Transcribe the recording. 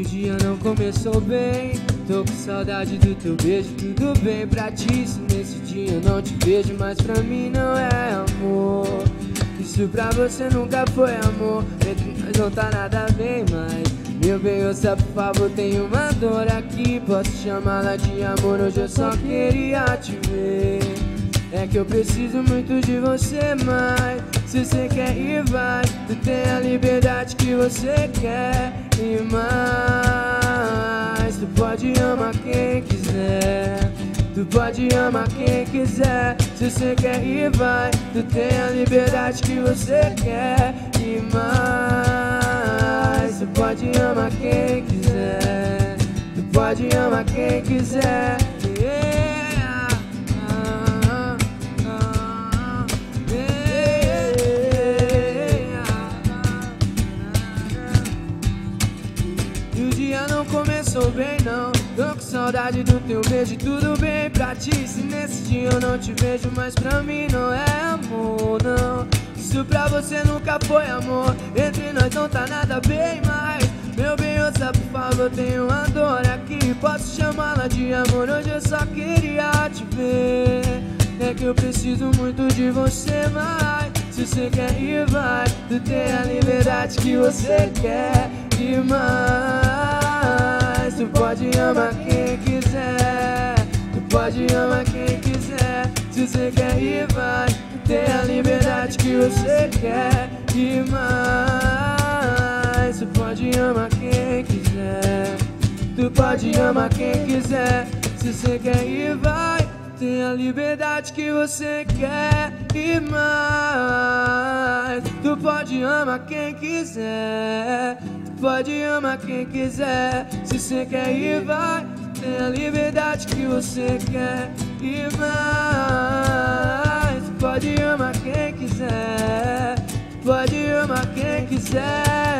O dia não começou bem. Tô com saudade do teu beijo, tudo bem pra ti. Se nesse dia eu não te vejo, mas pra mim não é amor. Isso pra você nunca foi amor. Entre nós não tá nada bem, mas. Meu bem, ouça por favor, tem uma dor aqui. Posso chamá-la de amor, hoje eu só queria te ver. É que eu preciso muito de você, mas se você quer ir, vai. Tu tem a liberdade que você quer e mais. Pode amar quem quiser. Se você quer ir, vai. Tu tem a liberdade que você quer e mais. Tu pode amar quem quiser. Tu pode amar quem quiser. E o dia não começou bem, não. Tô com saudade do teu beijo, tudo bem pra ti. Se nesse dia eu não te vejo, mas pra mim não é amor, não. Isso pra você nunca foi amor. Entre nós não tá nada bem, mas meu bem, ouça por favor, tenho uma dor aqui. Posso chamá-la de amor, hoje eu só queria te ver. É que eu preciso muito de você, mas se você quer ir, vai. Tu tem a liberdade que você quer e mais. Tu pode amar quem quiser. Tu pode amar quem quiser. Se você quer ir, vai. Tem a liberdade que você quer e mais. Tu pode amar quem quiser. Tu pode amar quem quiser. Se você quer ir, vai. Tem a liberdade que você quer e mais. Tu pode amar quem quiser. Tu pode amar quem quiser. Se você quer ir, vai. Tem a liberdade que você quer e mais. Tu pode amar quem quiser. Tu pode amar quem quiser.